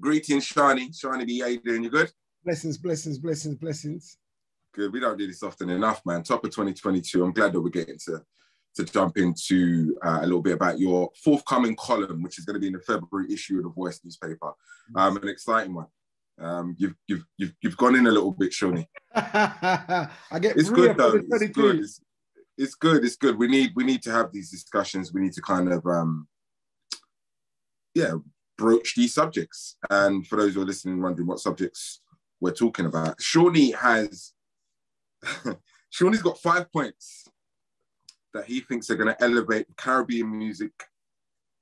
Greetings, Seani. Seani B, how you doing? You good? Blessings, blessings, blessings, blessings. Good. We don't do this often enough, man. Top of 2022. I'm glad that we're getting to to jump into uh, a little bit about your forthcoming column, which is going to be in the February issue of the Voice newspaper. Um, an exciting one. Um, you've, you've you've you've gone in a little bit, Seani. I get It's good though. It's good. It's, it's good. It's good. We need we need to have these discussions. We need to kind of um, yeah, broach these subjects. And for those who are listening, wondering what subjects we're talking about, Seani has Seani's got five points that he thinks are going to elevate Caribbean music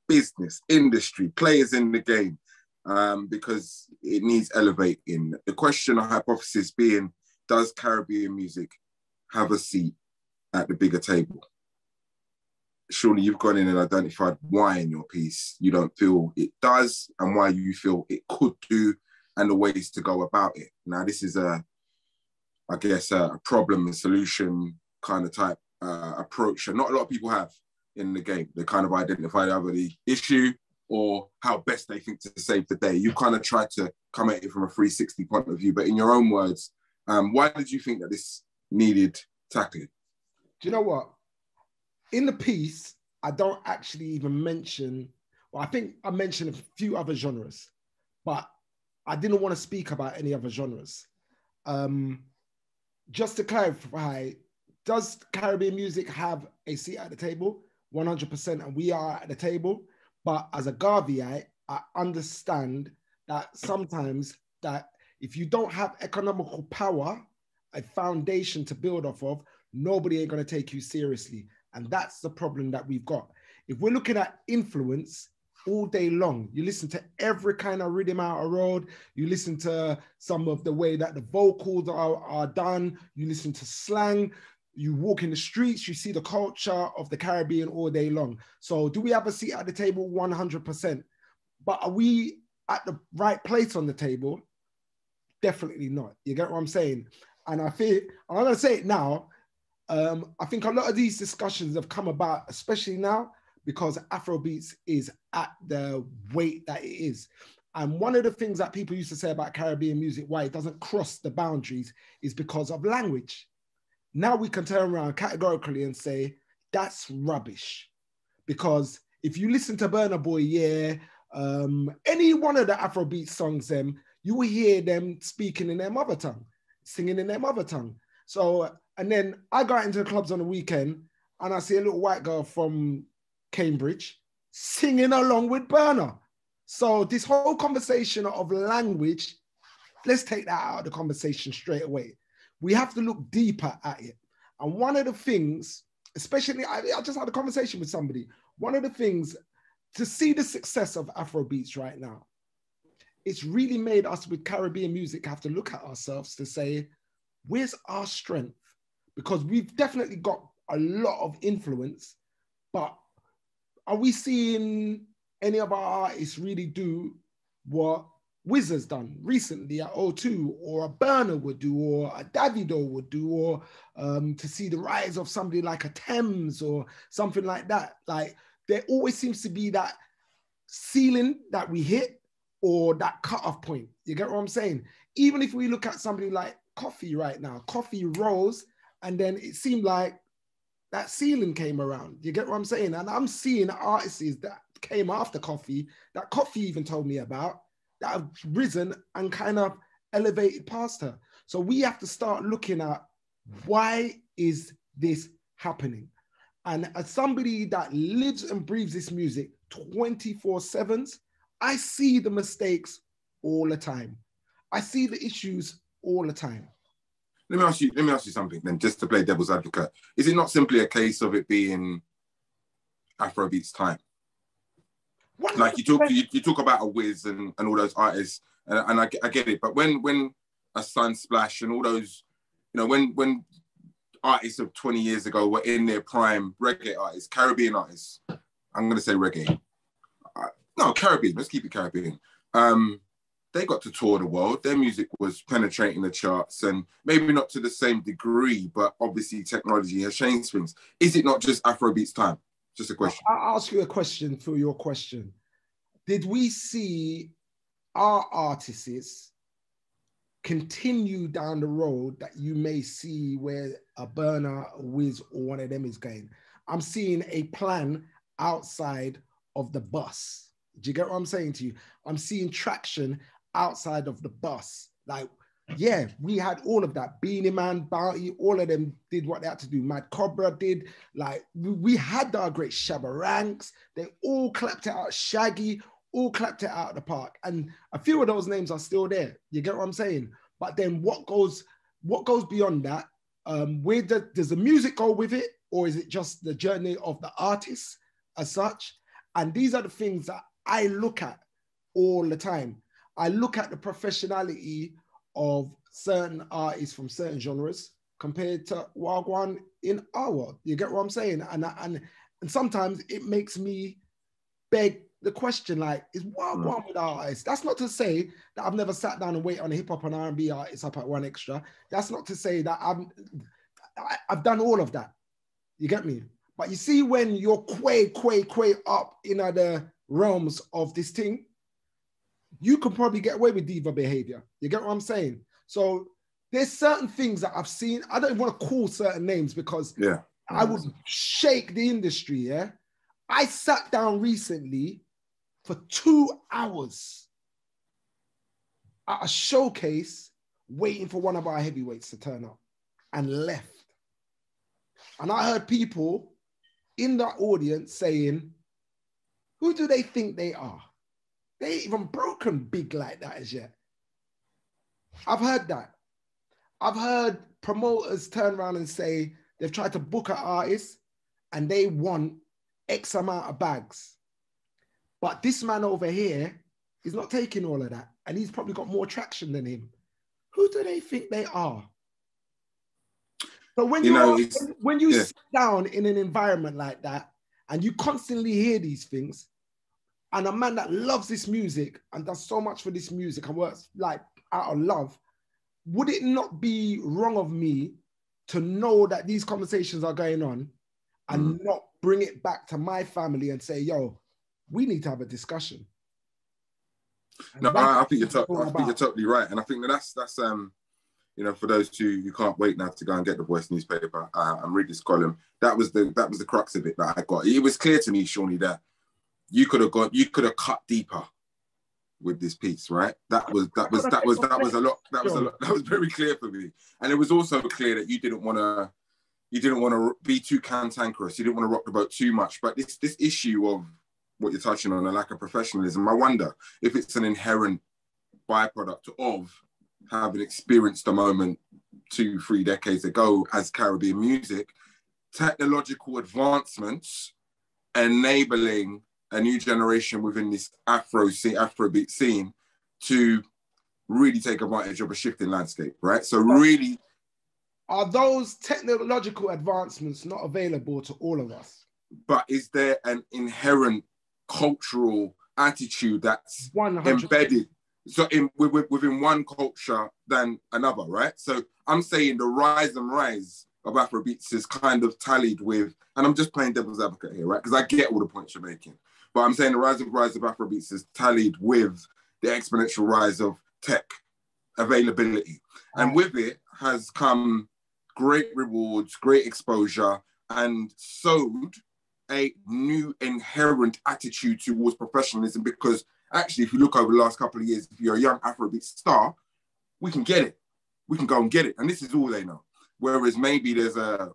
business, industry, players in the game, um, because it needs elevating. The question or hypothesis being, does Caribbean music have a seat at the bigger table? Surely you've gone in and identified why in your piece you don't feel it does and why you feel it could do and the ways to go about it. Now, this is a, I guess, a problem and solution kind of type uh, approach that not a lot of people have in the game. They kind of identify either the issue or how best they think to save the day. You kind of try to come at it from a 360 point of view, but in your own words, um, why did you think that this needed tackling? Do you know what? In the piece, I don't actually even mention, well, I think I mentioned a few other genres, but I didn't want to speak about any other genres. Um, just to clarify, does Caribbean music have a seat at the table? 100%, and we are at the table. But as a Garveyite, I understand that sometimes that if you don't have economical power, a foundation to build off of, nobody ain't gonna take you seriously. And that's the problem that we've got. If we're looking at influence all day long, you listen to every kind of rhythm out of road, you listen to some of the way that the vocals are, are done, you listen to slang, you walk in the streets, you see the culture of the Caribbean all day long. So, do we have a seat at the table? 100%. But are we at the right place on the table? Definitely not. You get what I'm saying? And I feel, I'm going to say it now. Um, I think a lot of these discussions have come about, especially now, because Afrobeats is at the weight that it is. And one of the things that people used to say about Caribbean music, why it doesn't cross the boundaries, is because of language. Now we can turn around categorically and say that's rubbish. Because if you listen to Burna Boy, yeah, um, any one of the Afrobeat songs, them you will hear them speaking in their mother tongue, singing in their mother tongue. So, and then I got into the clubs on the weekend and I see a little white girl from Cambridge singing along with Burna. So this whole conversation of language, let's take that out of the conversation straight away. We have to look deeper at it. And one of the things, especially, I, I just had a conversation with somebody. One of the things to see the success of Afrobeats right now, it's really made us with Caribbean music have to look at ourselves to say, where's our strength? Because we've definitely got a lot of influence, but are we seeing any of our artists really do what Wiz has done recently at O2, or a Burna would do, or a Davido would do, or um, to see the rise of somebody like a Tems or something like that. Like there always seems to be that ceiling that we hit or that cutoff point. You get what I'm saying? Even if we look at somebody like Koffee right now, Koffee rose, and then it seemed like that ceiling came around. You get what I'm saying? And I'm seeing artists that came after Koffee, that Koffee even told me about, that have risen and kind of elevated past her. So we have to start looking at why is this happening? And as somebody that lives and breathes this music 24 7s, I see the mistakes all the time. I see the issues all the time. Let me ask you. Let me ask you something then, just to play devil's advocate. Is it not simply a case of it being Afrobeats time? like you talk you, you, talk about a Wiz and, and all those artists and, and I, I, get it but when when a Sunsplash and all those you know when when artists of 20 years ago were in their prime reggae artists caribbean artists i'm going to say reggae uh, no caribbean let's keep it caribbean um, they got to tour the world their music was penetrating the charts and maybe not to the same degree but obviously technology has changed things is it not just afrobeats time just a question. I'll ask you a question for your question. Did we see our artists continue down the road that you may see where a Burna, a Wiz, or one of them is going. I'm seeing a plan outside of the bus. Do you get what I'm saying to you? I'm seeing traction outside of the bus. Like, yeah, we had all of that. Beenie Man, Bounty, all of them did what they had to do. Mad Cobra did. Like, we, had our great Shabba Ranks. They all clapped it out. Shaggy, all clapped it out of the park. And a few of those names are still there. You get what I'm saying? But then what goes, what goes beyond that? Um, where the, does the music go with it? Or is it just the journey of the artist as such? And these are the things that I look at all the time. I look at the professionality of certain artists from certain genres compared to Wagwan in our world. You get what I'm saying? And, and, and sometimes it makes me beg the question, like, is Wagwan mm. with artists? That's not to say that I've never sat down and wait on a hip hop and R&B artist up at 1Xtra That's not to say that I've, I've done all of that. You get me? But you see, when you're quay, quay, quay up in other realms of this thing, you can probably get away with diva behavior. You get what I'm saying? So there's certain things that I've seen. I don't want to call certain names because yeah, I would shake the industry. Yeah. I sat down recently for two hours at a showcase waiting for one of our heavyweights to turn up and left. And I heard people in the audience saying, Who do they think they are? They ain't even broken big like that as yet. I've heard that. I've heard promoters turn around and say they've tried to book an artist and they want X amount of bags. But this man over here is not taking all of that. And he's probably got more traction than him. Who do they think they are? But when you know, when you yeah. sit down in an environment like that and you constantly hear these things, and a man that loves this music and does so much for this music and works like out of love, would it not be wrong of me to know that these conversations are going on and mm. not bring it back to my family and say, yo, we need to have a discussion? And no, I, I, think you're to- I think you're totally right, and I think that that's that's um, you know, for those two, you can't wait now to go and get the Voice newspaper uh, and read this column. That was the that was the crux of it that I got. It was clear to me, Seani, that you could have gone, you could have cut deeper with this piece, right? That was that was that was that was a lot. That was a lot. That was very clear for me, and it was also clear that you didn't want to, you didn't want to be too cantankerous. You didn't want to rock the boat too much. But this this issue of what you're touching on, a lack of professionalism, I wonder if it's an inherent byproduct of having experienced a moment two, three decades ago as Caribbean music, technological advancements enabling a new generation within this Afro scene, Afrobeat scene to really take advantage of a shifting landscape, right? So really, are those technological advancements not available to all of us? But is there an inherent cultural attitude that's 100%. embedded? So in within one culture than another, right? So I'm saying the rise and rise of Afrobeats is kind of tallied with, and I'm just playing devil's advocate here, right? Because I get all the points you're making. But I'm saying the rise of rise of Afrobeats is tallied with the exponential rise of tech availability. And with it has come great rewards, great exposure, and sowed a new inherent attitude towards professionalism because actually, if you look over the last couple of years, if you're a young Afrobeat star, we can get it. We can go and get it. And this is all they know. Whereas maybe there's a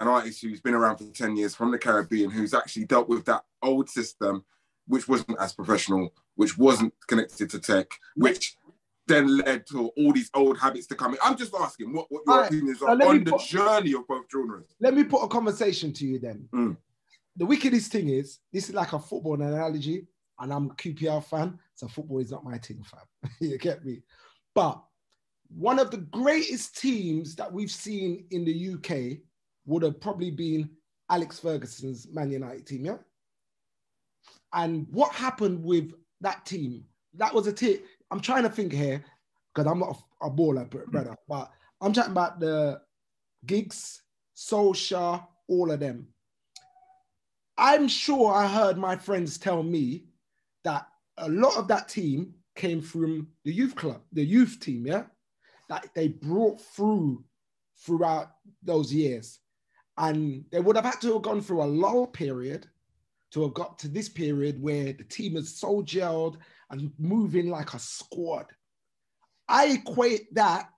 an artist who's been around for 10 years from the Caribbean who's actually dealt with that old system, which wasn't as professional, which wasn't connected to tech, which then led to all these old habits to come in. I'm just asking what, what your right. opinions are on the put, journey of both genres. Let me put a conversation to you then. Mm. The wickedest thing is, this is like a football analogy, and I'm a QPR fan, so football is not my team, fam. you get me? But one of the greatest teams that we've seen in the UK would have probably been Alex Ferguson's Man United team, yeah? And what happened with that team? That was a team. I'm trying to think here because I'm not a, a baller, brother, mm. but I'm talking about the Giggs, Solskjaer, all of them. I'm sure I heard my friends tell me that a lot of that team came from the youth club, the youth team, yeah, that they brought through throughout those years. And they would have had to have gone through a lull period to have got to this period where the team is so gelled and moving like a squad. I equate that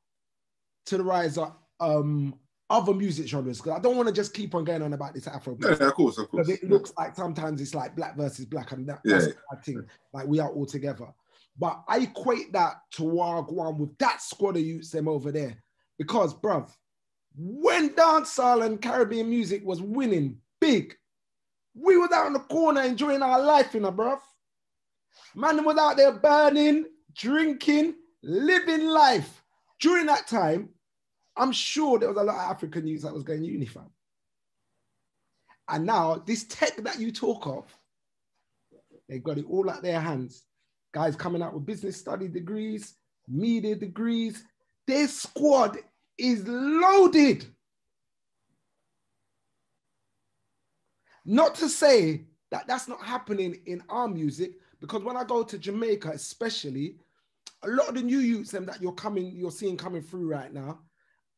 to the rise of um, other music genres because I don't want to just keep on going on about this Afro. Yeah, of course, of course. It looks like sometimes it's like black versus black, and that, that's yeah. thing. Like we are all together. But I equate that to Wagwan with that squad of youths them over there. Because, bruv, when dancehall and Caribbean music was winning big, we were out in the corner enjoying our life, you know, bruv. Man was out there burning, drinking, living life. During that time, I'm sure there was a lot of African youths that was going uniform. And now this tech that you talk of, they've got it all at their hands. Guys coming out with business study degrees, media degrees. Their squad is loaded. Not to say that that's not happening in our music, because when I go to Jamaica, especially, a lot of the new youths them that you're coming, you're seeing coming through right now,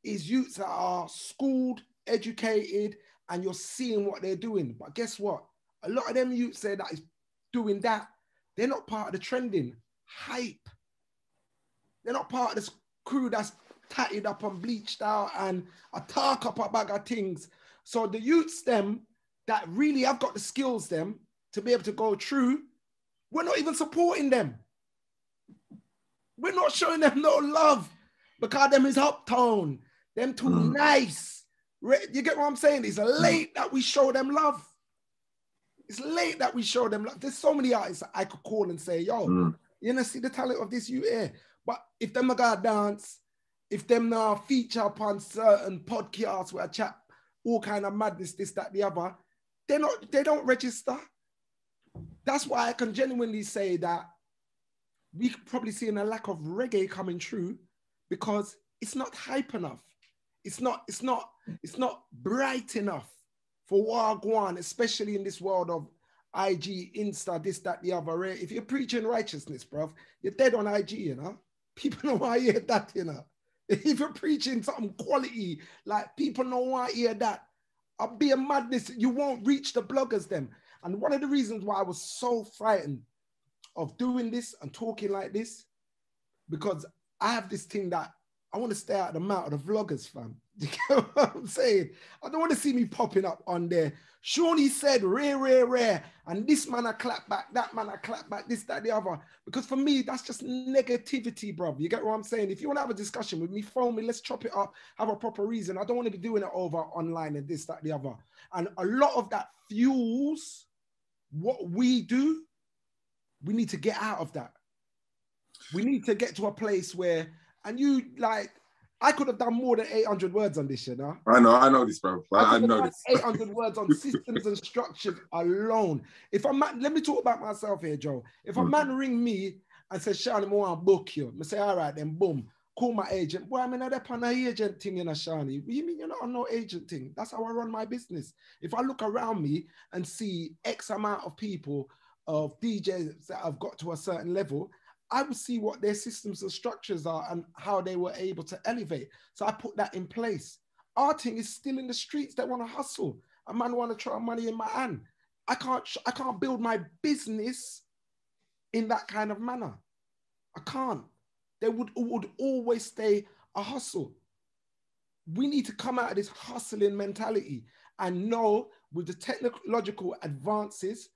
is youths that are schooled, educated, and you're seeing what they're doing. But guess what? A lot of them youths that is doing that, they're not part of the trending hype. They're not part of this crew that's tatted up and bleached out and a talk up about of things. So the youths them that really have got the skills them to be able to go through, we're not even supporting them. We're not showing them no love because them is uptown. Them too mm. nice. You get what I'm saying? It's late that we show them love. It's late that we show them love. There's so many artists I could call and say, yo, mm. you know, see the talent of this you here. But if them a got dance, if them now feature upon certain podcasts where I chat all kind of madness, this, that, the other, they're not, they don't register. That's why I can genuinely say that we probably seeing a lack of reggae coming true because it's not hype enough. It's not, it's not, it's not bright enough for Wagwan, especially in this world of IG, Insta, this, that, the other. Eh? If you're preaching righteousness, bruv, you're dead on IG, you know. People know why you hear that, you know. If you're preaching something quality, like people know why I hear that. I'll be a madness. You won't reach the bloggers then. And one of the reasons why I was so frightened of doing this and talking like this, because I have this thing that I want to stay out of the mouth of the vloggers, fam. You get what I'm saying? I don't want to see me popping up on there. Seani said rare, rare, rare. And this man I clap back, that man I clap back, this, that, the other. Because for me, that's just negativity, bro. You get what I'm saying? If you want to have a discussion with me, phone me, let's chop it up, have a proper reason. I don't want to be doing it over online and this, that, the other. And a lot of that fuels what we do. We need to get out of that. We need to get to a place where and you like I could have done more than 800 words on this, you know. I know, I know this, bro. I, I know this. 800 words on systems and structures alone. If a man, let me talk about myself here, Joe. If a mm. man ring me and say, Seani, I want to book you, I say, all right, then boom, call my agent. Boy, I mean, I'm on an agent thing in a Shani. You mean you're not on no agent thing? That's how I run my business. If I look around me and see X amount of people of DJs that have got to a certain level, I would see what their systems and structures are and how they were able to elevate. So I put that in place. Arting is still in the streets. They want to hustle. A man want to try money in my hand. I can't. I can't build my business in that kind of manner. I can't. There would would always stay a hustle. We need to come out of this hustling mentality and know with the technological advances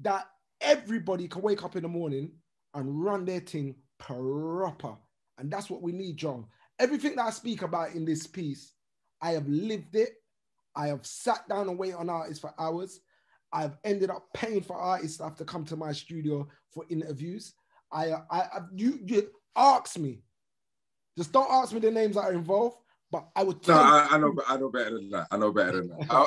that everybody can wake up in the morning and run their thing proper. And that's what we need, John. Everything that I speak about in this piece, I have lived it. I have sat down and waited on artists for hours. I've ended up paying for artists to have to come to my studio for interviews. I, I, I you, you ask me. Just don't ask me the names that are involved, but I would. no, I, I, know, I know better than that. I know better than that. I,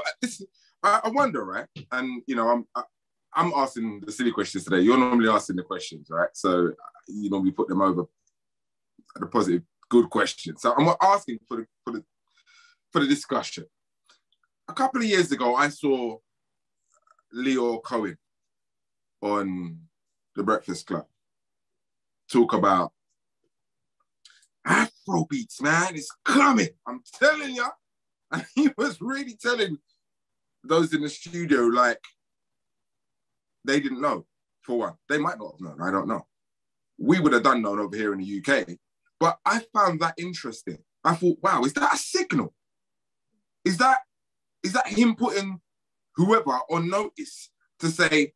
I, I, wonder, right? And you know, I'm, I'm asking the silly questions today. You're normally asking the questions, right? So you know we put them over the positive, good questions. So I'm asking for the for the for the discussion. A couple of years ago, I saw Lyor Cohen on the Breakfast Club, talk about Afro beats, man. It's coming. I'm telling you. And he was really telling those in the studio, like, they didn't know, for one. They might not have known. I don't know. We would have done known over here in the UK. But I found that interesting. I thought, wow, is that a signal? Is that is that him putting whoever on notice to say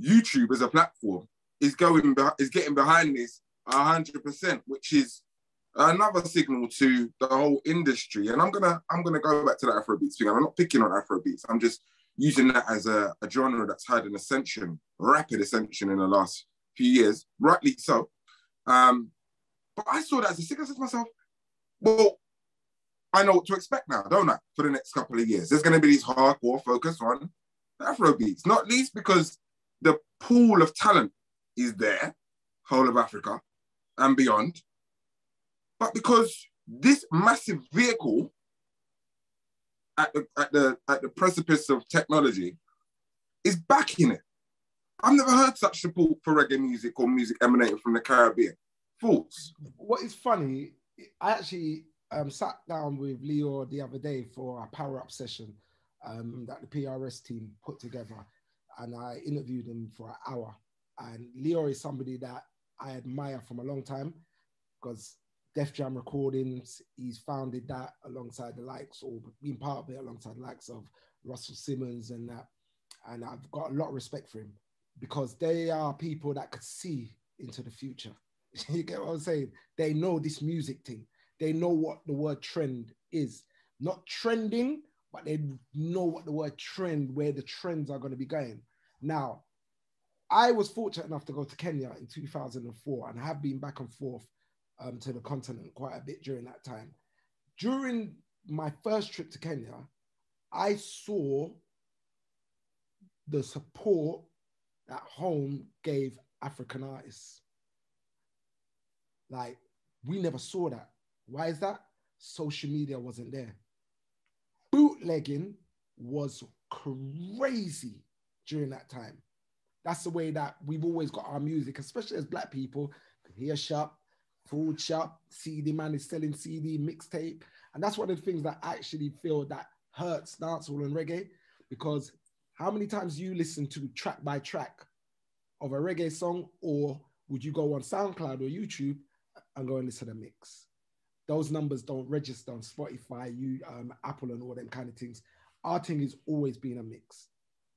YouTube as a platform is going is getting behind this hundred percent, which is another signal to the whole industry. And I'm gonna I'm gonna go back to that Afrobeats thing. I'm not picking on Afrobeats. I'm just using that as a, a genre that's had an ascension, rapid ascension in the last few years, rightly so. Um, but I saw that as a said to myself, well, I know what to expect now, don't I, for the next couple of years? There's going to be these hardcore focus on Afro beats, not least because the pool of talent is there, whole of Africa and beyond, but because this massive vehicle at the, at the, at the precipice of technology is backing it. I've never heard such support for reggae music or music emanating from the Caribbean. Thoughts? What is funny, I actually um, sat down with Lyor the other day for a power up session um, that the PRS team put together, and I interviewed him for an hour. And Lyor is somebody that I admire from a long time because Def Jam Recordings, he's founded that alongside the likes or been part of it alongside the likes of Russell Simmons and that. And I've got a lot of respect for him because they are people that could see into the future. you get what I'm saying? They know this music thing they know what the word trend is. Not trending, but they know what the word trend, where the trends are going to be going. Now, I was fortunate enough to go to Kenya in 2004 and have been back and forth um, to the continent quite a bit during that time. During my first trip to Kenya, I saw the support that home gave African artists. Like, we never saw that. Why is that? Social media wasn't there. Bootlegging was crazy during that time. That's the way that we've always got our music, especially as black people. Here shop, food shop, CD man is selling CD, mixtape. And that's one of the things that I actually feel that hurts dancehall and reggae because how many times you listen to track by track of a reggae song, or would you go on SoundCloud or YouTube and go and listen to the mix? those numbers don't register on Spotify, you um, Apple and all them kind of things. Our thing is always been a mix.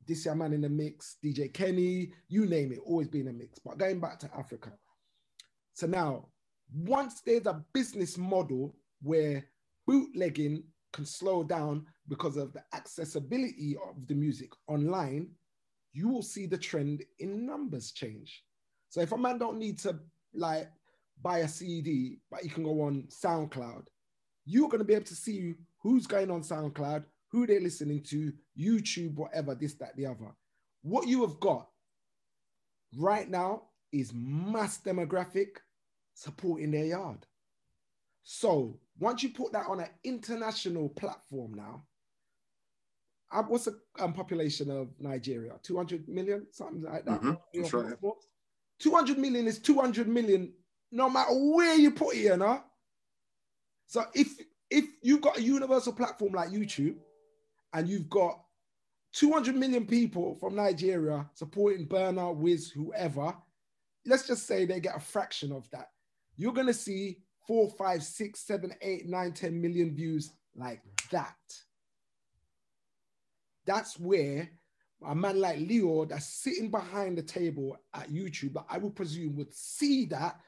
This young man in the mix, DJ Kenny, you name it, always been a mix. But going back to Africa. So now, once there's a business model where bootlegging can slow down because of the accessibility of the music online, you will see the trend in numbers change. So if a man don't need to like buy a CD, but he can go on SoundCloud. You're going to be able to see who's going on SoundCloud, who they're listening to, YouTube, whatever, this, that, the other. What you have got right now is mass demographic supporting their yard. So once you put that on an international platform now, uh, what's the um, population of Nigeria? 200 million, something like that. Mm-hmm. Right. 200 million is 200 million no matter where you put it, you know. So if if you've got a universal platform like YouTube, and you've got 200 million people from Nigeria supporting Burna, Wiz, whoever, let's just say they get a fraction of that. You're gonna see four, five, six, seven, eight, nine, 10 million views like that. That's where a man like Lyor that's sitting behind the table at YouTube, but I would presume would see that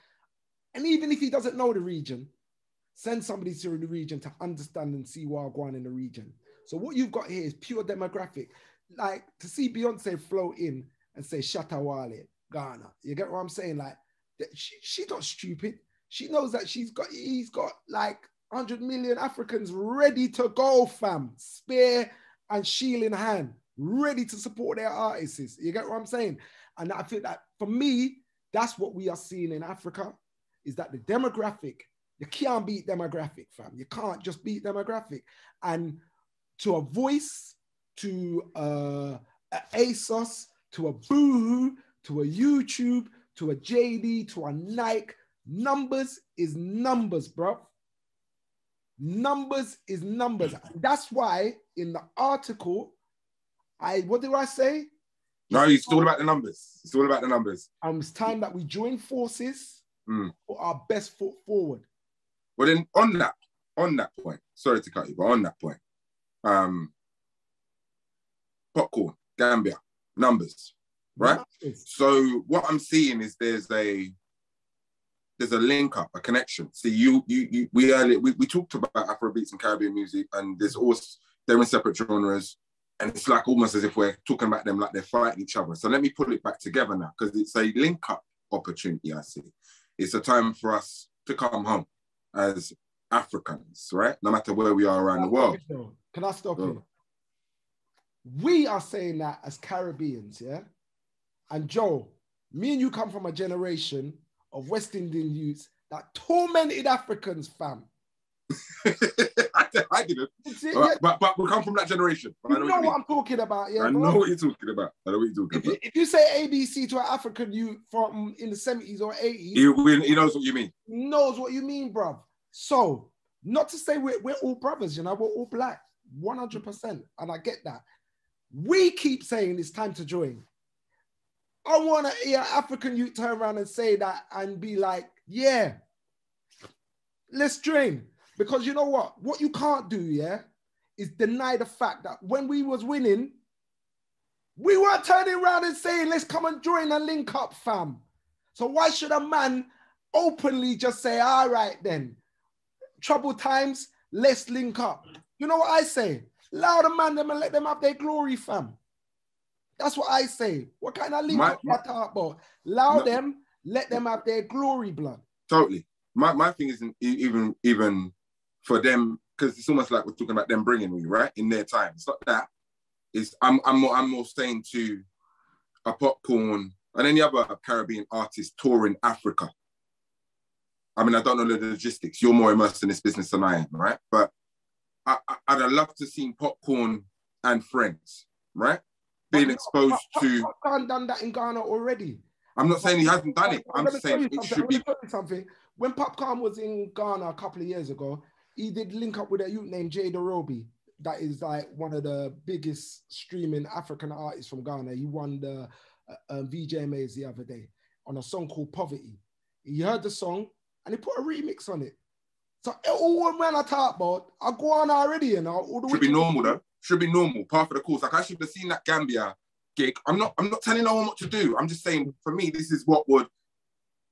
and even if he doesn't know the region, send somebody to the region to understand and see going in the region. So what you've got here is pure demographic. Like to see Beyonce flow in and say Shatta Wale, Ghana. You get what I'm saying? Like she, she's not stupid. She knows that she's got he's got like 100 million Africans ready to go, fam. Spear and shield in hand, ready to support their artists. You get what I'm saying? And I think that for me, that's what we are seeing in Africa is that the demographic, you can't beat demographic, fam. You can't just beat demographic. And to a voice, to a, a ASOS, to a Boohoo, to a YouTube, to a JD, to a Nike. Numbers is numbers, bro. Numbers is numbers. That's why in the article, I what do I say? No, it's all about the numbers. It's all about the numbers. Um, it's time that we join forces, Mm. put our best foot forward. Well, then on that, on that point, sorry to cut you, but on that point, um, Popcaan, Gambia, numbers, right? So what I'm seeing is there's a there's a link up, a connection. See, you you, you we earlier we, we talked about Afrobeats and Caribbean music, and there's also they're in separate genres, and it's like almost as if we're talking about them like they're fighting each other. So let me pull it back together now, because it's a link up opportunity. I see. It's a time for us to come home as Africans, right? No matter where we are around the world. Can I stop Go. you? We are saying that as Caribbeans, yeah? And Joe, me and you come from a generation of West Indian youths that tormented Africans, fam. I, I didn't, it, right, yeah, but but we come from that generation. I you know, know what what I'm talking about, yeah? I bro? know what you're talking about. I know what you're talking If you, about. if you say ABC to an African youth from in the 70s or 80s, He, he knows what you mean. knows what you mean, bruv. So, not to say we're, we're all brothers, you know, we're all black, 100%. And I get that. We keep saying it's time to join. I want to hear African youth turn around and say that and be like, yeah, let's join. Because you know what? What you can't do, yeah, is deny the fact that when we was winning, we weren't turning around and saying, let's come and join and link up, fam. So why should a man openly just say, all right then, trouble times, let's link up. You know what I say? Allow the man them and let them have their glory, fam. That's what I say. What kind of link My- you talk about? Allow No. them, let them have their glory, blood. Totally. My my thing isn't even even for them because it's almost like we're talking about them bringing me right in their time. It's not that. It's I'm I'm more I'm more saying to a Popcaan and any other Caribbean artist touring Africa. I mean, I don't know the logistics. You're more immersed in this business than I am, right? But I, have loved to see Popcaan and friends, right? Being exposed to. Popcaan done that in Ghana already. I'm not saying he hasn't done it. I'm tell saying it something. should be. gonna tell you something. When Popcaan was in Ghana a couple of years ago, he did link up with a youth named Jay Dorobi. That is like one of the biggest streaming African artists from Ghana. He won the uh, um, VGMAs the other day on a song called Poverty. He heard the song and he put a remix on it. So all when I talk about, I go on already, you know. Should be normal though. Should be normal. Part of the course. Like I should have seen that Gambia gig. I'm not. I'm not telling no one what to do. I'm just saying. For me, this is what would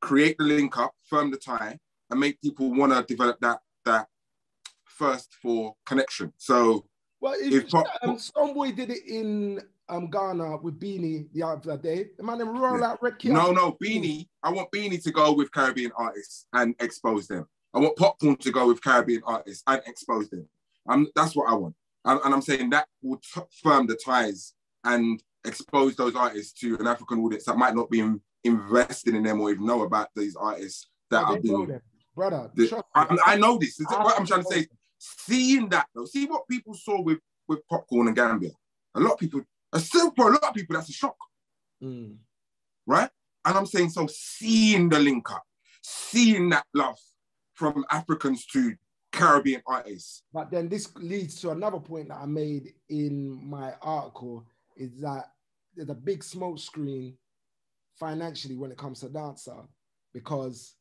create the link up, firm the tie, and make people want to develop that that first for connection. So Well, if, If um, Stonebwoy did it in um, Ghana with Beenie the other day. The man them roll Yeah. out Red no, no, Beenie. I want Beenie to go with Caribbean artists and expose them. I want Popcaan to go with Caribbean artists and expose them. Um, that's what I want. And, and I'm saying that will t- firm the ties and expose those artists to an African audience that might not be in- invested in them or even know about these artists that Oh, are being. brother. the-. I, I know this. This is I what I'm trying to say. Seeing that though, see what people saw with with Popcaan and Gambia. A lot of people, a for a lot of people, that's a shock Mm. right? And I'm saying, so seeing the link up, seeing that love from Africans to Caribbean artists. But then this leads to another point that I made in my article is that there's a big smoke screen financially when it comes to dancer because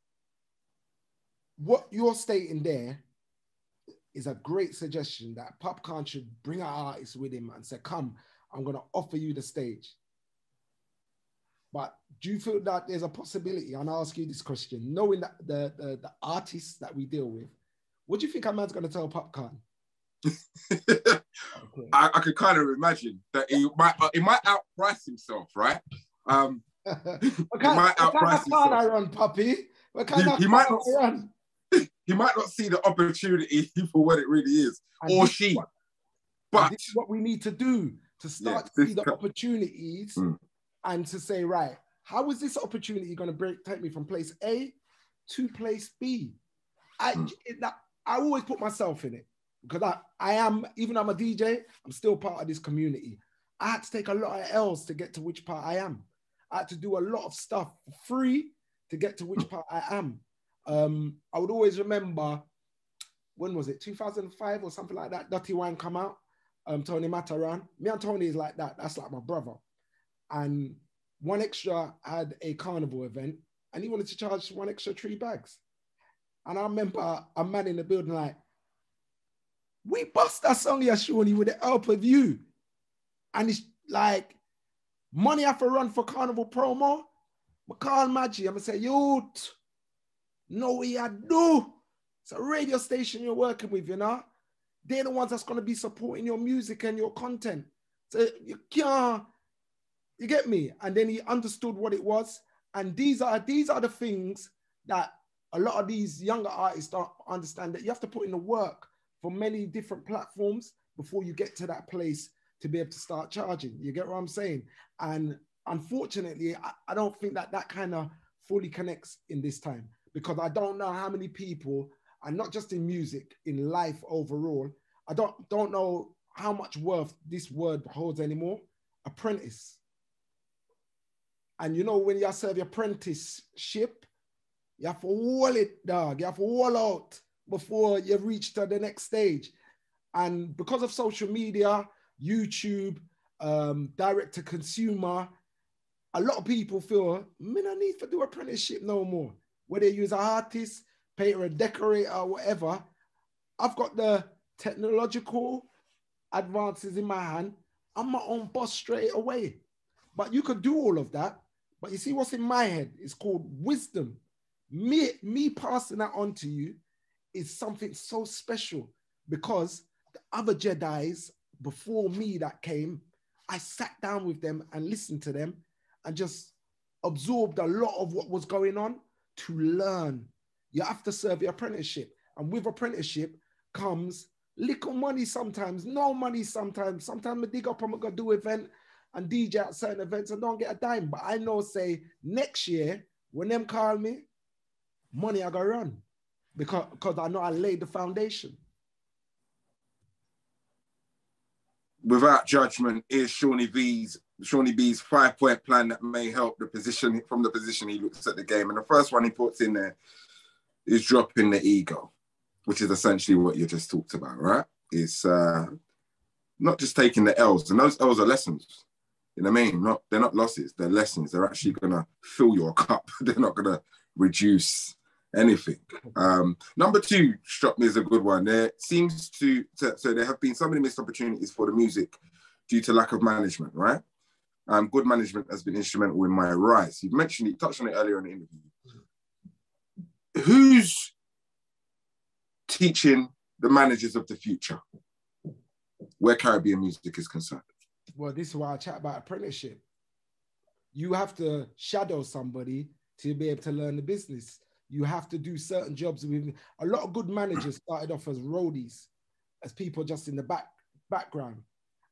what you're stating there is a great suggestion that Popcaan should bring an artist with him and say, "Come, I'm going to offer you the stage." But do you feel that there's a possibility? And I'll ask you this question, knowing that the, the, the artists that we deal with, what do you think a man's going to tell Popcaan? Okay. I, I could kind of imagine that he might uh, he might outprice himself, right? Um, what might kind, what kind of car I himself. run, puppy? What kind He- of he might not- I run? he might not see the opportunity for what it really is, And or she. what- But this is what we need to do to start Yeah, to see the co- opportunities Mm. And to say, right, how is this opportunity going to break take me from place A to place B? I Mm. it, that, I always put myself in it because I, I am even though I'm a DJ, I'm still part of this community. I had to take a lot of L's to get to which part I am. I had to do a lot of stuff for free to get to which part I am. Um, I would always remember when was it 2005 or something like that. Dutty Wine come out. Um, Tony Matterhorn. Me and Tony is like that. That's like my brother. And 1Xtra had a carnival event, and he wanted to charge 1Xtra three bags. And I remember a man in the building like, we bust that song here, with the help of you. And it's like, money have to run for carnival promo. I call Maggie, I'm gonna say, you know what you do. It's a radio station you're working with, you know. They're the ones that's gonna be supporting your music and your content. So you can't, you get me? And then he understood what it was. And these are these are the things that a lot of these younger artists don't understand that you have to put in the work for many different platforms before you get to that place to be able to start charging. You get what I'm saying? And unfortunately, I, I don't think that that kind of fully connects in this time because I don't know how many people, and not just in music, in life overall, I don't don't know how much worth this word holds anymore. Apprentice. And you know when you serve your apprenticeship, you have to wall it, dog. You have to wall out before you reach to the next stage. And because of social media, YouTube, um, direct to consumer, a lot of people feel, me no need to do apprenticeship no more. Whether you use an artist, painter, a decorator, whatever, I've got the technological advances in my hand. I'm my own boss straight away. But you could do all of that. But you see what's in my head? It's called wisdom. Me, me passing that on to you is something so special because the other Jedi's before me that came, I sat down with them and listened to them and just absorbed a lot of what was going on to learn. You have to serve your apprenticeship. And with apprenticeship comes little money sometimes, no money sometimes. Sometimes I dig up, I'm gonna do event and DJ at certain events and don't get a dime. But I know, say, next year, when them call me, money I gotta run because, because I know I laid the foundation. Without judgment, is Seani B's Seani B's five point plan that may help the position from the position he looks at the game. And the first one he puts in there is dropping the ego, which is essentially what you just talked about, right? It's uh, not just taking the L's, and those L's are lessons. You know what I mean? Not they're not losses, they're lessons. They're actually gonna fill your cup. they're not gonna reduce anything. Um, number two struck me as a good one. There seems to, to, so there have been so many missed opportunities for the music due to lack of management, right? Um, good management has been instrumental in my rise. You've mentioned it, touched on it earlier in the interview. Who's teaching the managers of the future where Caribbean music is concerned? Well, this is why I chat about apprenticeship. You have to shadow somebody to be able to learn the business. You have to do certain jobs with a lot of good managers started off as roadies as people just in the back background.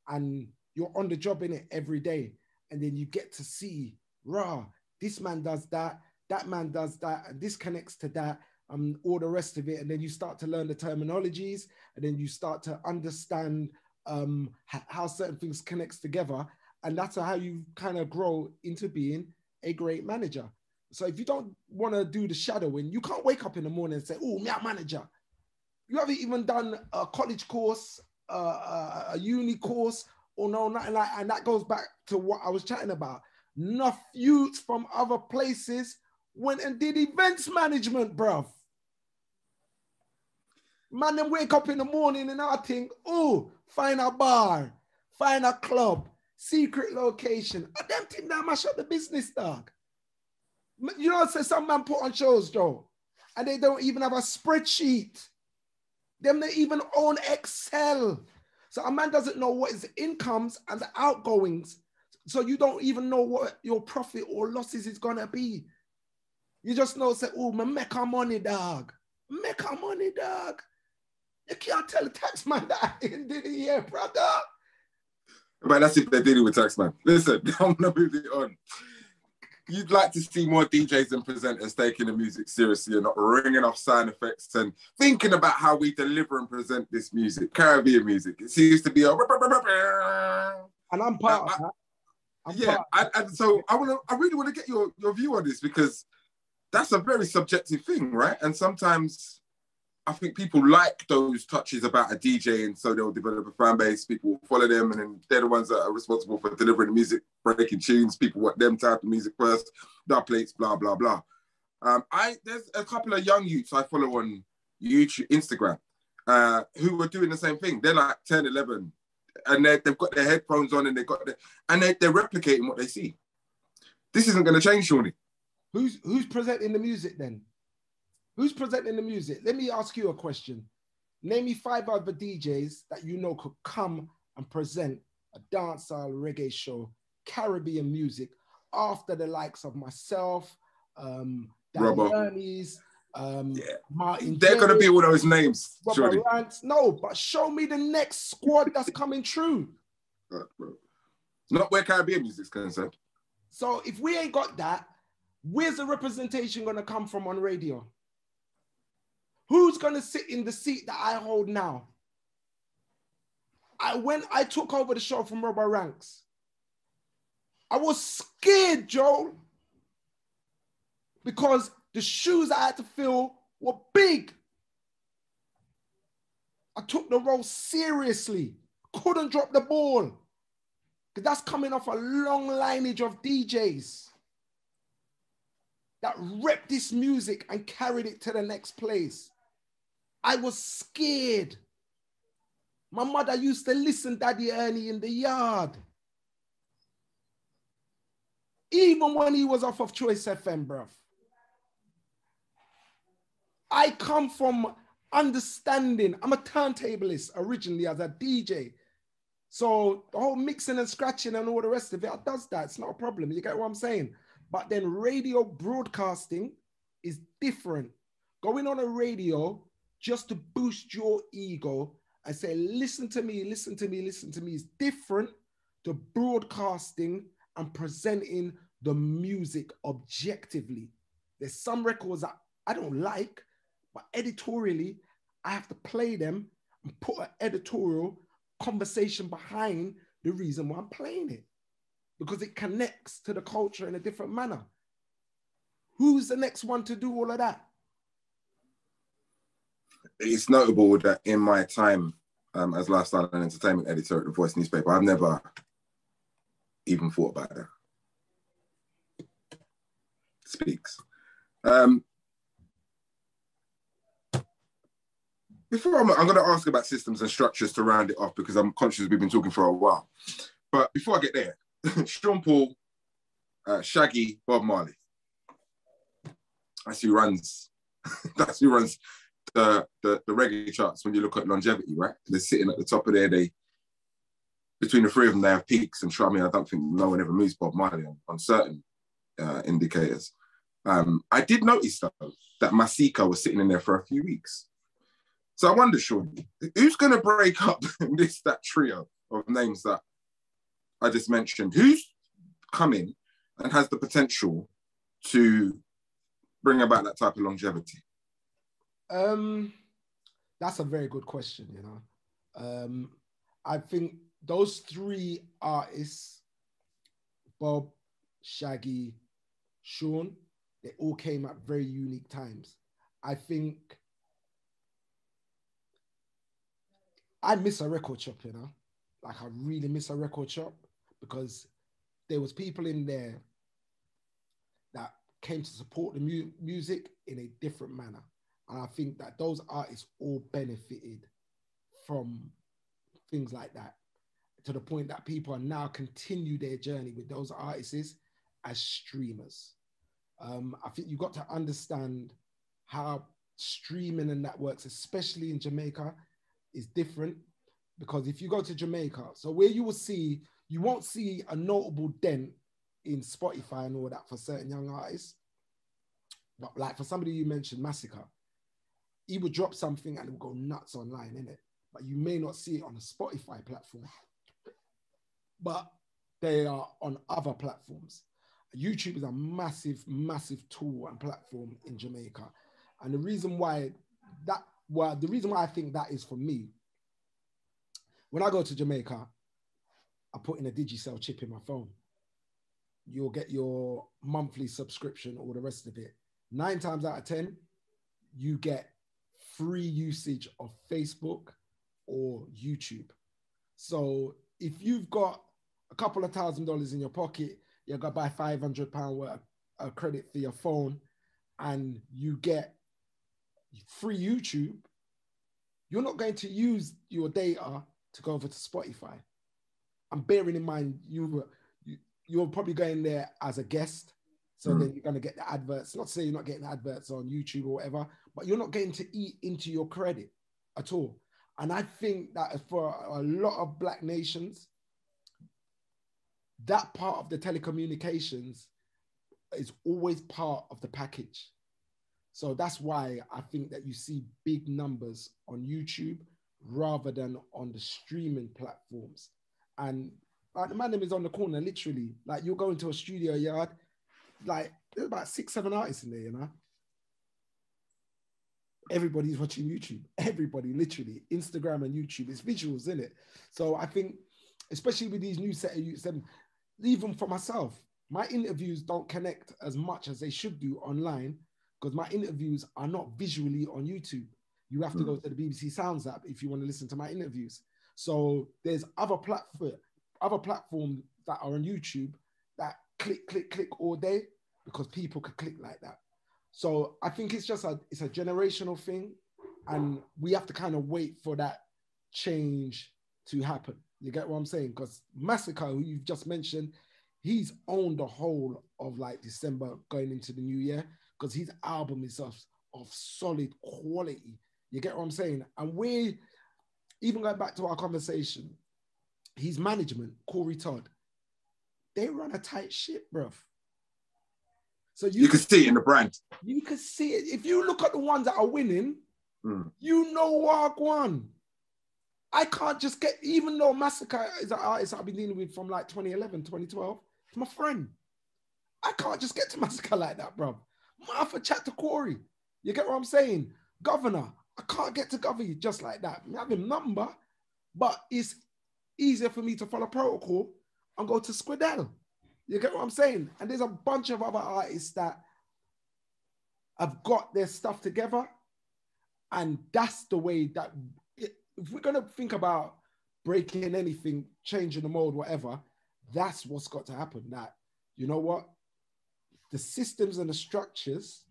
And you're on the job in it every day. And then you get to see raw this man does that that man does that and this connects to that and all the rest of it. And then you start to learn the terminologies and then you start to understand um, how certain things connects together and that's how you kind of grow into being a great manager so if you don't want to do the shadowing, you can't wake up in the morning and say, "Oh, me manager." You haven't even done a college course, uh, a uni course, or no, nothing like. And that goes back to what I was chatting about. Enough youths from other places went and did events management, bruv. Man, then wake up in the morning and I think, oh, find a bar, find a club, secret location. I them think that mash up the business, dog. You know, say some man put on shows, Joe, and they don't even have a spreadsheet. Them they even own Excel. So a man doesn't know what his incomes and the outgoings. So you don't even know what your profit or losses is gonna be. You just know, say, oh, man, make our money, dog. Make our money, dog. You can't tell the tax man that I in the year, brother. But that's if they're dealing with tax man. Listen, I'm gonna move it on you'd like to see more DJs and presenters taking the music seriously and not ringing off sound effects and thinking about how we deliver and present this music, Caribbean music. It seems to be a and I'm part of that. I'm yeah, and, and so I want to, I really want to get your your view on this because that's a very subjective thing, right? And sometimes I think people like those touches about a DJ, and so they'll develop a fan base. People will follow them, and then they're the ones that are responsible for delivering the music, breaking tunes. People want them have the music first, dub plates, blah blah blah. Um, I there's a couple of young youths I follow on YouTube, Instagram, uh, who are doing the same thing. They're like 10, 11, and they they've got their headphones on, and they've got the, and they, they're replicating what they see. This isn't going to change, Seani. Who's who's presenting the music then? Who's presenting the music? Let me ask you a question. Name me five other DJs that you know could come and present a dancehall reggae show, Caribbean music, after the likes of myself, um, Dan. Yernes, um, Yeah. Martin. They're going to be all those names. No, but show me the next squad that's coming bro. Not where Caribbean music's concerned. So if we ain't got that, where's the representation gonna come from on radio? Who's gonna sit in the seat that I hold now? I when I took over the show from Robbo Ranx, I was scared, Joel, because the shoes I had to fill were big. I took the role seriously, couldn't drop the ball. Because that's coming off a long lineage of DJs that rep this music and carried it to the next place. I was scared. My mother used to listen Daddy Ernie in the yard. Even when he was off of Choice FM, bruv. I come from understanding. I'm a turntablist originally as a DJ. So the whole mixing and scratching and all the rest of it, it does that. It's not a problem. You get what I'm saying? But then radio broadcasting is different. Going on a radio just to boost your ego and say, listen to me, listen to me, listen to me is different to broadcasting and presenting the music objectively. There's some records that I don't like, but editorially, I have to play them and put an editorial conversation behind the reason why I'm playing it because it connects to the culture in a different manner. Who's the next one to do all of that? It's notable that in my time um, as lifestyle and entertainment editor at the Voice newspaper, I've never even thought about that. Speaks. Um, before I'm, I'm going to ask about systems and structures to round it off because I'm conscious we've been talking for a while. But before I get there, Sean Paul, uh, Shaggy, Bob Marley. That's who runs. that's who runs the, the the reggae charts when you look at longevity, right? They're sitting at the top of there. They between the three of them, they have peaks. And try me, I don't think no one ever moves Bob Marley on, on certain uh, indicators. Um, I did notice though that Masicka was sitting in there for a few weeks. So I wonder, Sean, who's going to break up this that trio of names that I just mentioned? Who's coming and has the potential to bring about that type of longevity? Um, that's a very good question. You know, um, I think those three artists, Bob, Shaggy, Sean, they all came at very unique times. I think I miss a record shop, you know, like I really miss a record shop because there was people in there that came to support the mu- music in a different manner. And I think that those artists all benefited from things like that to the point that people are now continue their journey with those artists as streamers. Um, I think you've got to understand how streaming and that works, especially in Jamaica, is different because if you go to Jamaica, so where you will see, you won't see a notable dent in Spotify and all that for certain young artists. But like for somebody you mentioned, Masicka, he would drop something and it would go nuts online, innit? But you may not see it on a Spotify platform. But they are on other platforms. YouTube is a massive, massive tool and platform in Jamaica. And the reason why that, well, the reason why I think that is for me, when I go to Jamaica, I put in a Digicel chip in my phone. you'll get your monthly subscription or the rest of it. Nine times out of 10, you get free usage of Facebook or YouTube. So if you've got a couple of thousand dollars in your pocket, you're gonna buy 500 pound worth of credit for your phone and you get free YouTube, you're not going to use your data to go over to Spotify. I'm bearing in mind you, you you're probably going there as a guest, so mm. then you're gonna get the adverts. Not to say you're not getting adverts on YouTube or whatever, but you're not getting to eat into your credit at all. And I think that for a lot of black nations, that part of the telecommunications is always part of the package. So that's why I think that you see big numbers on YouTube rather than on the streaming platforms. And like man is on the corner, literally. Like you'll go into a studio yard, like there's about six, seven artists in there, you know. Everybody's watching YouTube. Everybody, literally, Instagram and YouTube. It's visuals, in it. So I think, especially with these new set of youths, even for myself, my interviews don't connect as much as they should do online because my interviews are not visually on YouTube. You have to go hmm. to the BBC Sounds app if you want to listen to my interviews. So there's other platform, other platforms that are on YouTube that click, click, click all day because people could click like that. So I think it's just a it's a generational thing, and we have to kind of wait for that change to happen. You get what I'm saying? Because Masicka, who you've just mentioned, he's owned the whole of like December going into the new year because his album is of, of solid quality. You get what I'm saying? And we, even going back to our conversation, his management, Corey Todd, they run a tight ship, bruv. So you, you can see it in the brand. You can see it. If you look at the ones that are winning, mm. you know what won. I can't just get, even though Masicka is an artist I've been dealing with from like 2011, 2012, it's my friend. I can't just get to Masicka like that, bro. Martha chat to Corey. You get what I'm saying? Govana, I can't get to Govana just like that. I have him number, but it's easier for me to follow protocol and go to Squidell. You get what I'm saying? And there's a bunch of other artists that have got their stuff together. And that's the way that if we're gonna think about breaking anything, changing the mold, whatever, that's what's got to happen. That you know what, the systems and the structures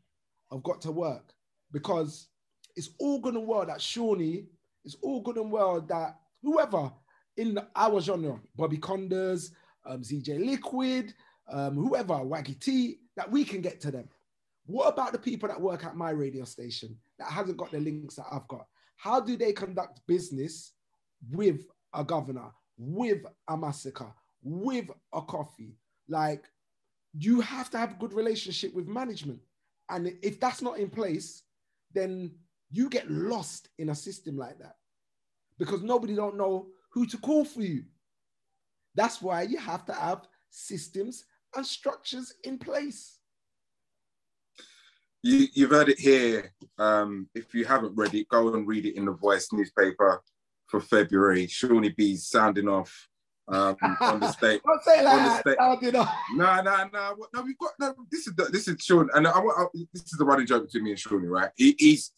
have got to work because it's all good and well that Seani, it's all good and well that whoever in our genre, Bobby Konders, um, ZJ Liquid, um, whoever, Waggy T, that we can get to them. What about the people that work at my radio station that hasn't got the links that I've got? How do they conduct business with a Govana, with a Masicka, with a Koffee? Like, you have to have a good relationship with management. And if that's not in place, then you get lost in a system like that because nobody don't know who to call for you. That's why you have to have systems and structures in place. You, you've heard it here. Um, if you haven't read it, go and read it in the Voice newspaper for February. Seani B's sounding off um, on the state. Don't say like that. No, no, no, no. We've got no. This is the, this is Sean, and I, I, this is the running joke between me and Seani, right? He, he's.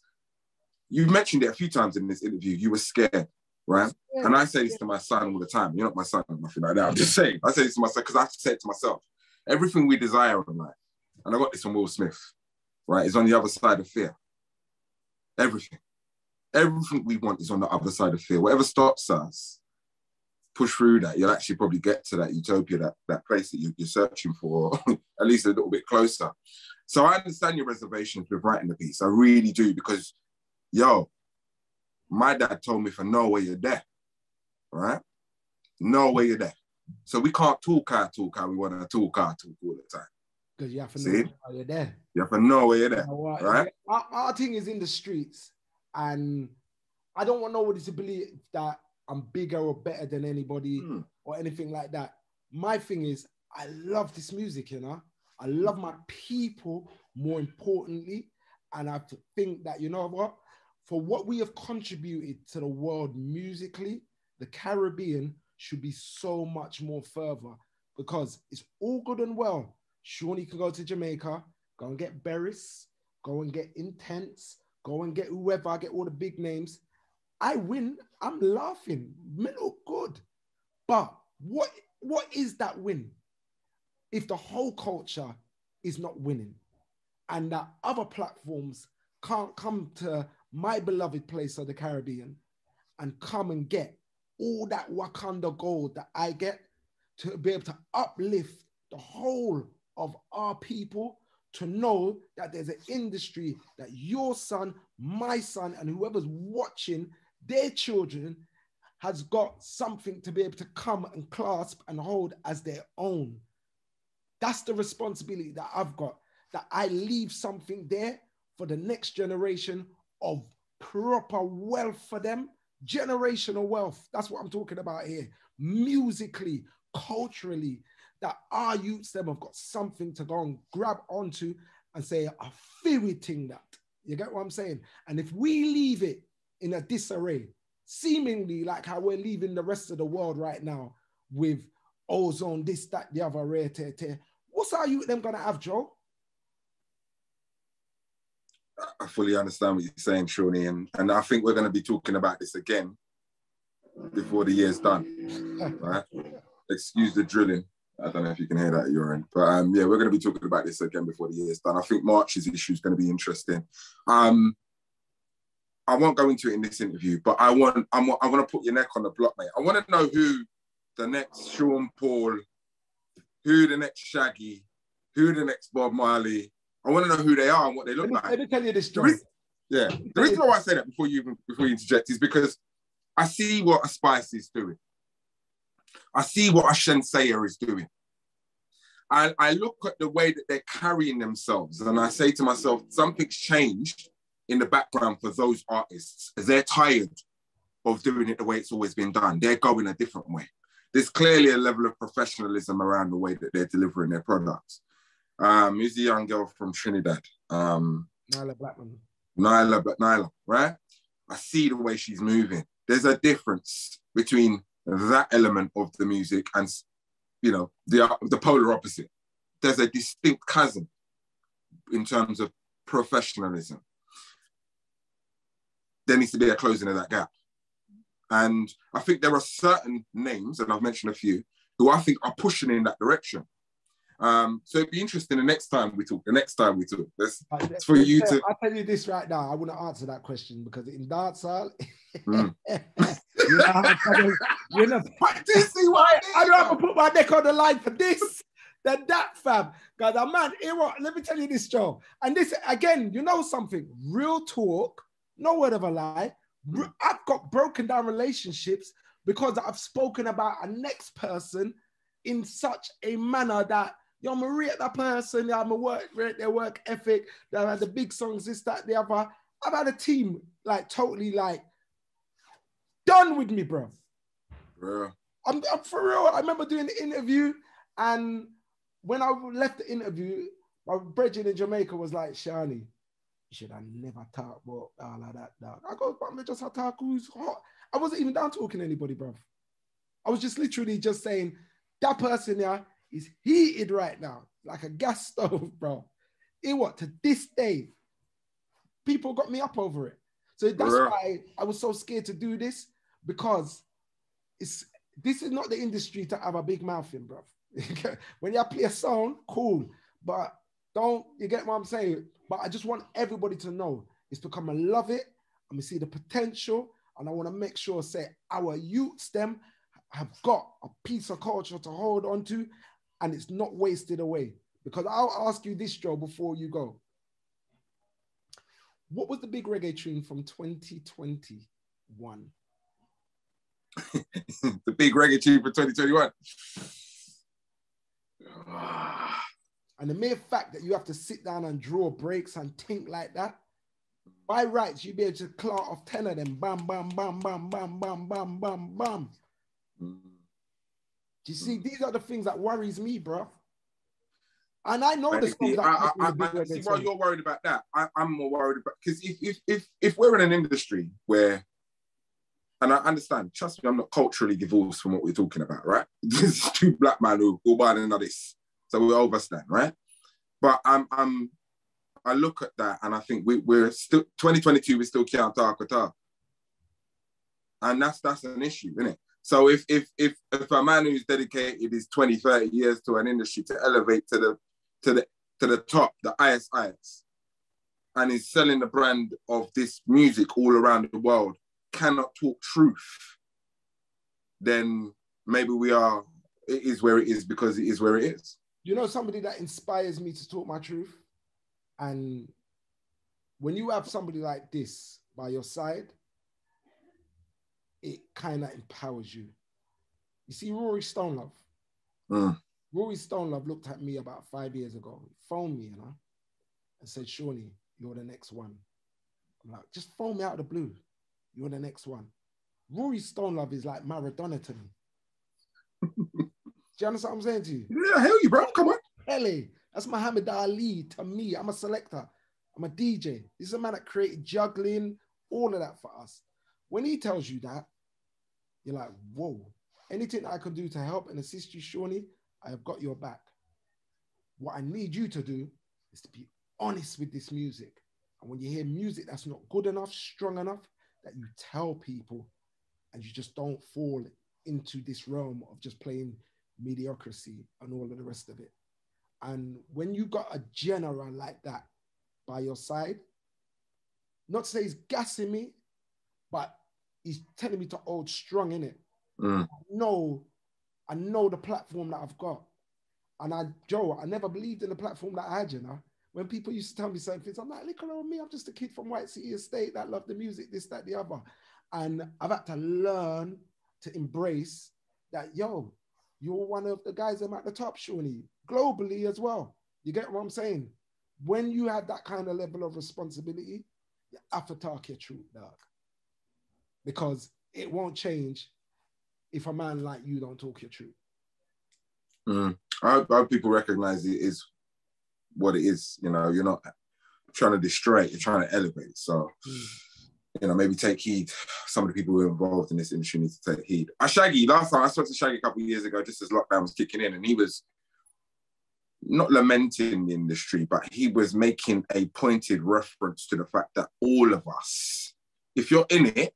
You mentioned it a few times in this interview. You were scared, right? Yeah. And I say this to my son all the time. You're not my son, nothing like that. I'm just saying. I say this to myself because I have to say it to myself. Everything we desire in life, and I got this from Will Smith, right, is on the other side of fear. Everything. Everything we want is on the other side of fear. Whatever stops us push through that, you'll actually probably get to that utopia, that, that place that you, are searching for, at least a little bit closer. So I understand your reservations with writing the piece. I really do, because, yo, my dad told me for no way you're there, right? No way you're there. So we can't talk how talk how we want to talk how talk all the time. Because you have to See? know how you're there. You have to know where you're there, you know right? Our, our thing is in the streets, and I don't want nobody to believe that I'm bigger or better than anybody mm. or anything like that. My thing is, I love this music, you know. I love my people more importantly. And I have to think that, you know what? For what we have contributed to the world musically, the Caribbean should be so much more further because it's all good and well. Seani can go to Jamaica, go and get Beres, go and get Intence, go and get whoever, get all the big names. I win, I'm laughing. Men look good. But what what is that win? If the whole culture is not winning and that other platforms can't come to my beloved place of the Caribbean and come and get all that Wakanda gold that I get to be able to uplift the whole of our people to know that there's an industry that your son, my son, and whoever's watching their children has got something to be able to come and clasp and hold as their own. That's the responsibility that I've got, that I leave something there for the next generation of proper wealth for them, generational wealth. That's what I'm talking about here. Musically, culturally, that our youths them have got something to go and grab onto and say, I feel thing that. You get what I'm saying? And if we leave it in a disarray, seemingly like how we're leaving the rest of the world right now with ozone, this, that, the other, rare, tear, tear. What's our youth them gonna have, Joe? I fully understand what you're saying, Seani, and, and I think we're going to be talking about this again before the year's done. Right? Excuse the drilling. I don't know if you can hear that at your end, but um, yeah, we're going to be talking about this again before the year's done. I think March's issue is going to be interesting. Um, I won't go into it in this interview, but I want I'm, I want to put your neck on the block, mate. I want to know who the next Sean Paul, who the next Shaggy, who the next Bob Marley, I want to know who they are and what they look let me, like. Let me tell you this story. yeah, the reason why I say that before you even before you interject is because I see what a Spice is doing. I see what a Shenseea is doing. I, I look at the way that they're carrying themselves and I say to myself, something's changed in the background for those artists. They're tired of doing it the way it's always been done. They're going a different way. There's clearly a level of professionalism around the way that they're delivering their products. Um, who's the young girl from Trinidad? Um, Nailah Blackman. Nyla, but Nyla, right? I see the way she's moving. There's a difference between that element of the music and, you know, the the polar opposite. There's a distinct chasm in terms of professionalism. There needs to be a closing of that gap. And I think there are certain names, and I've mentioned a few, who I think are pushing in that direction. Um, so it'd be interesting the next time we talk. The next time we talk, that's it's for you to. I'll tell you this right now. I want to answer that question because in dancehall, mm. you know, you know, see why I'd rather put my neck on the line for this than that, fam. God, a man, let me tell you this, Joe. And this again, you know something? Real talk, no word of a lie. Mm. I've got broken down relationships because I've spoken about a next person in such a manner that Yo, I'm rate that person. I'm a work rate their work ethic. They had the big songs, this, that, the other. I've had a team like totally like done with me, bro. Bro. I'm, I'm for real. I remember doing the interview, and when I left the interview, my brethren in Jamaica was like, Seani, you should have never talked about all of that, dog. I go, but I'm just talk who's hot. I wasn't even down talking to anybody, bro. I was just literally just saying, that person, yeah, is heated right now, like a gas stove, bro. It what to this day, people got me up over it. So that's yeah. why I was so scared to do this because it's this is not the industry to have a big mouth in, bro. when you play a song, cool, but don't you get what I'm saying? But I just want everybody to know it's become I love it. I'm gonna see the potential, and I want to make sure say our youths them have got a piece of culture to hold on to and it's not wasted away. Because I'll ask you this, Joe, before you go. What was the big reggae tune from 2021? the big reggae tune for 2021. and the mere fact that you have to sit down and draw breaks and think like that, by rights, you'd be able to claw off 10 of them. Bam, bam, bam, bam, bam, bam, bam, bam, bam. Mm. Do you see? Mm. These are the things that worries me, bro. And I know the songs. I, I, I, I see why you're worried about that. I, am more worried about because if, if if if we're in an industry where and I understand. Trust me, I'm not culturally divorced from what we're talking about, right? This is two black men who all buy another this, so we understand, right? But I'm, I'm, I look at that and I think we, we're still 2022. We're still can't talk at and that's that's an issue, isn't it? So if if if if a man who's dedicated his 20, 30 years to an industry to elevate to the to the to the top, the ISIS, and is selling the brand of this music all around the world, cannot talk truth, then maybe we are, it is where it is because it is where it is. You know, somebody that inspires me to talk my truth. And when you have somebody like this by your side, it kind of empowers you. You see, Rory Stonelove. Mm. Rory Stonelove looked at me about five years ago, he phoned me, you know, and said, Seani, you're the next one. I'm like, just phone me out of the blue. You're the next one. Rory Stonelove is like Maradona to me. Do you understand what I'm saying to you? Yeah, hell you, bro. Come on. Pele. That's Muhammad Ali to me. I'm a selector. I'm a DJ. This is a man that created juggling, all of that for us. When he tells you that, you're like, whoa. Anything I can do to help and assist you, Seani, I have got your back. What I need you to do is to be honest with this music. And when you hear music that's not good enough, strong enough, that you tell people and you just don't fall into this realm of just playing mediocrity and all of the rest of it. And when you got a general like that by your side, not to say he's gassing me, but he's telling me to hold strong in it. Mm. I know, I know the platform that I've got. And I, Joe, I never believed in the platform that I had, you know. When people used to tell me certain things, I'm like, look around me, I'm just a kid from White City Estate that loved the music, this, that, the other. And I've had to learn to embrace that, yo, you're one of the guys I'm at the top, Seani, globally as well. You get what I'm saying? When you have that kind of level of responsibility, you have to talk your truth, dog. Because it won't change if a man like you don't talk your truth. Mm. I, hope, I hope people recognize it is what it is. You know, you're not trying to destroy it, you're trying to elevate. So, mm. you know, maybe take heed. Some of the people who are involved in this industry need to take heed. I Shaggy, last time I spoke to Shaggy a couple of years ago, just as lockdown was kicking in, and he was not lamenting the industry, but he was making a pointed reference to the fact that all of us, if you're in it,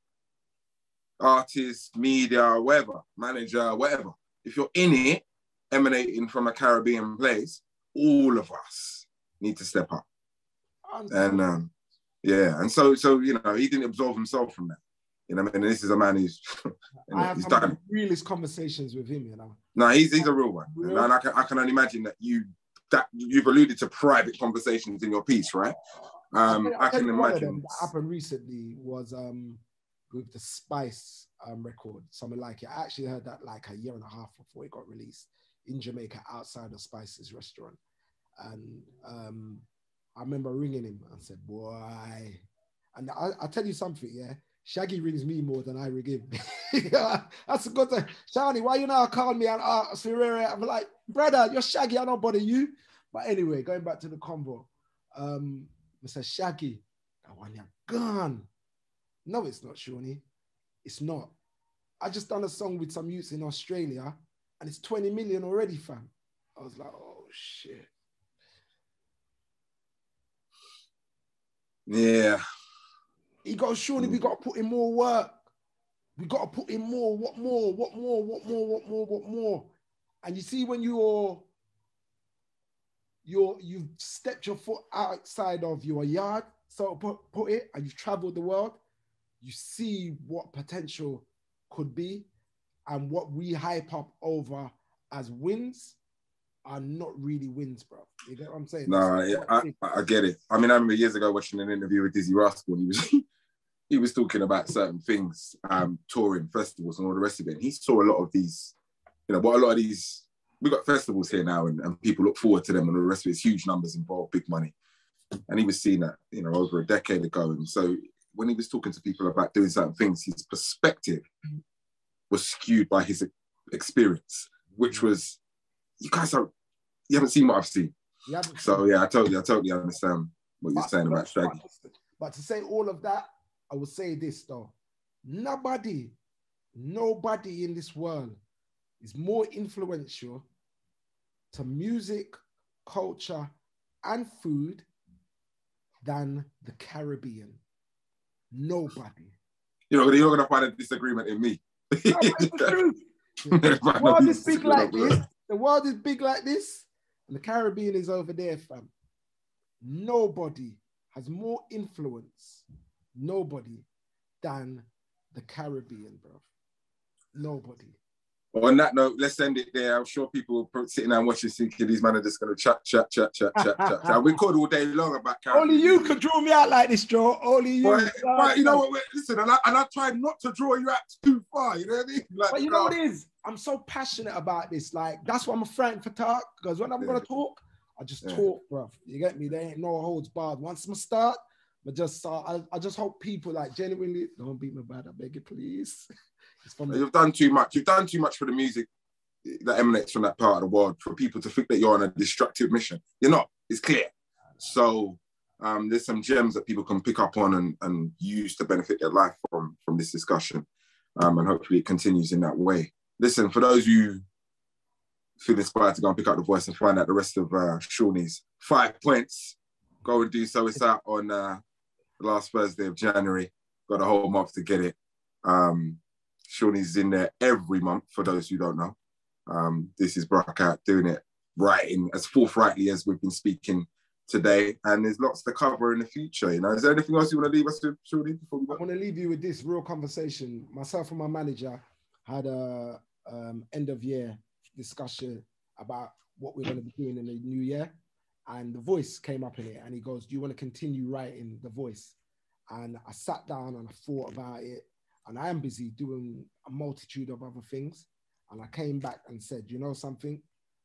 artist, media, whatever, manager, whatever, if you're in it, emanating from a Caribbean place, all of us need to step up. And um, yeah, and so so you know he didn't absolve himself from that. You know, I mean, this is a man who's I have he's done realist conversations with him. You know, no, he's he's a real one, real? and I can I can only imagine that you that you've alluded to private conversations in your piece, right? Um, I, I can imagine. That happened recently was um with the Spice um, record, something like it. I actually heard that like a year and a half before it got released in Jamaica outside of Spice's restaurant. And um, I remember ringing him and said, boy, and I, I tell you something, yeah, Shaggy rings me more than I ring him. That's a good thing. Seani, why you now calling me and me? I'm like, brother, you're Shaggy, I don't bother you. But anyway, going back to the convo, um, Mr. Shaggy, I want you gone. No, it's not, Seani. It's not. I just done a song with some youths in Australia and it's 20 million already, fam. I was like, oh shit. Yeah. He goes, surely we mm. got to put in more work. We got to put in more. What more? What more? What more? What more? What more? And you see, when you're you're you've stepped your foot outside of your yard, so put, put it, and you've traveled the world, you see what potential could be and what we hype up over as wins are not really wins, bro. You get what I'm saying? No, yeah, I, I, get it. I mean, I remember years ago watching an interview with Dizzee Rascal, and he was he was talking about certain things, um, touring festivals and all the rest of it. And he saw a lot of these, you know, what a lot of these. We've got festivals here now, and, and people look forward to them, and all the rest of it. It's huge numbers involved, big money. And he was seeing that, you know, over a decade ago. And so when he was talking to people about doing certain things, his perspective mm. was skewed by his experience, which mm. was, you guys are, you haven't seen what I've seen. So yeah, I totally, I totally understand what you're but, saying about Shaggy. But to say all of that, I will say this though, Nobody, nobody in this world is more influential to music, culture, and food than the Caribbean. Nobody. You're not, you're gonna find a disagreement in me. No, the, the world is big like this. The world is big like this, and the Caribbean is over there, fam. Nobody has more influence, nobody, than the Caribbean, bro. Nobody. Well, on that note, let's end it there. I'm sure people sitting there watching thinking these men are just going to chat, chat, chat, chat, chat, chat. chat. We could all day long about Caribbean. Only you could draw me out like this, Joe. Only you. But, uh, but you know what? Listen, and I, and I try not to draw you out too far. You know what I mean? Like, but you know what it is? I'm so passionate about this. Like, that's why I'm a friend for talk. Because when I'm yeah. going to talk, I just yeah. talk, bro. You get me? There ain't no holds barred. Once I start, I just uh, I, I just hope people like genuinely don't beat me bad. I beg you, please. You've done too much. You've done too much for the music that emanates from that part of the world for people to think that you're on a destructive mission. You're not. It's clear. So um, there's some gems that people can pick up on and, and use to benefit their life from from this discussion, um, and hopefully it continues in that way. Listen, for those you feel inspired to go and pick up the voice and find out the rest of uh, Seani's five points, go and do so. It's out on uh, last Thursday of January. Got a whole month to get it. Um, Seani's in there every month, for those who don't know. Um, this is Brockout doing it writing as forthrightly as we've been speaking today. And there's lots to cover in the future. You know, is there anything else you want to leave us with, Seani, before we go? I want to leave you with this real conversation. Myself and my manager had a um, end of year discussion about what we're going to be doing in the new year. And the voice came up in it, and he goes, "Do you want to continue writing the voice?" And I sat down and I thought about it, and I am busy doing a multitude of other things. And I came back and said, you know something?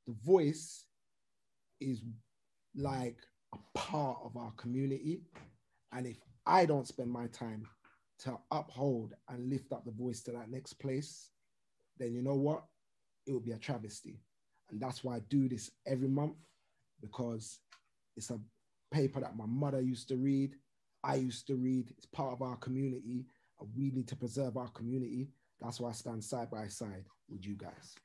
The voice is like a part of our community. And if I don't spend my time to uphold and lift up the voice to that next place, then you know what? It will be a travesty. And that's why I do this every month because it's a paper that my mother used to read, I used to read. It's part of our community And we need to preserve our community. That's why I stand side by side with you guys.